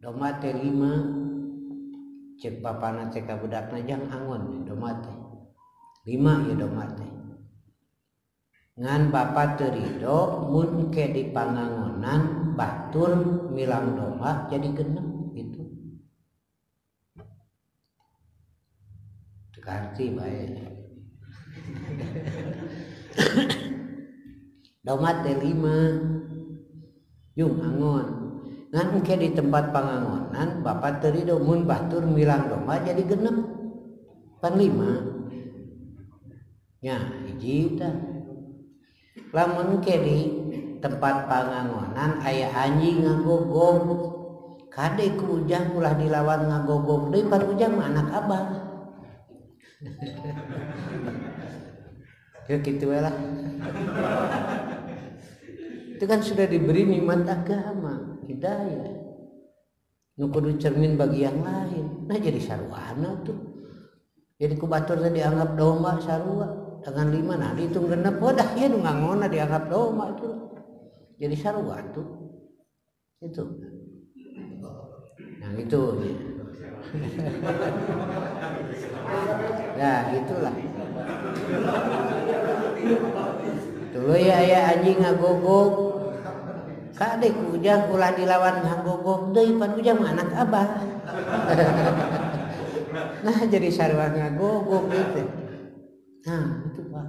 doma teh lima cek papana teh kabudakna jang angon doma teh. Lima ya doma teh. Ngan bapa terido mun ke di pangangonan batur milang doma jadi genep gitu. Tegarti baik doma teh lima yung angon. Ngan ke di tempat pangangonan bapak terido mun batur milang doma jadi genep. Pan lima nya hiji lamun ke di tempat pangangonan ayah anjing ngagogong. Kade ku ujang ulah dilawan ngagogong deui pan ujang mah anak abah. Ya gitu lah. Itu kan sudah diberi nikmat agama hidayah nu kudu cermin bagi yang lain. Nah jadi sarwana tuh. Jadi kubatur tadi dianggap domba sarua. Dengan lima nah dihitung genep wadah oh, ya nu ngangona dianggap doma itu. Jadi sarua tuh. Itu. Nah itu. Ya itulah. Dulu ya ya anjing ngagogok kadek ujang ulah dilawan ngagogok deui pan ujang anak abah nah jadi sarwa ngagogok gitu Nah, itu Pak.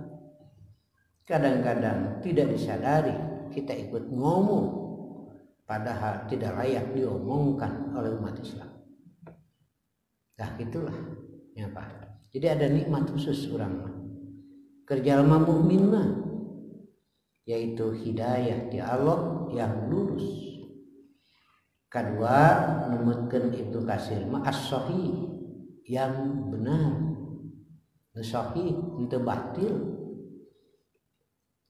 Kadang-kadang tidak disadari kita ikut ngomong padahal tidak layak diomongkan oleh umat Islam. Nah, itulah ya Pak. Jadi ada nikmat khusus orang kerja lemah mukmin mah yaitu hidayah di Allah yang lurus. Kedua, numutkan Ibnu Kasir mah as yang benar. Sahih untuk batil.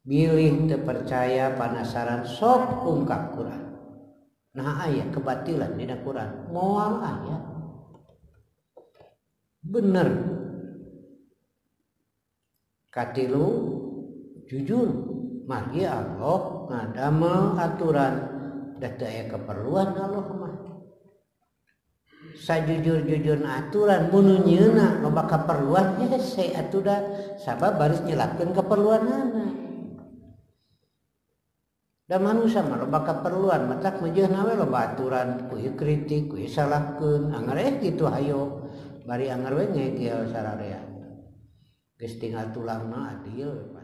Milih terpercaya panasaran sok ungkap Quran. Nah ayat kebatilan di Quran. Mual ayat. Bener katilu jujur magi Allah ngadamel aturan. Da teu aya keperluan Allah mah. Sajujur-jujurna aturan mun nyeuna loba kaperluan hese atuh da sabab baris nyelakeun kaperluanana da manusia mah loba kaperluan matak menjeuna we loba aturan. Ku kritik ku salahkeun anggar eh kitu hayo. Bari anggar we ngegel sararea geus tinggal tulangna adil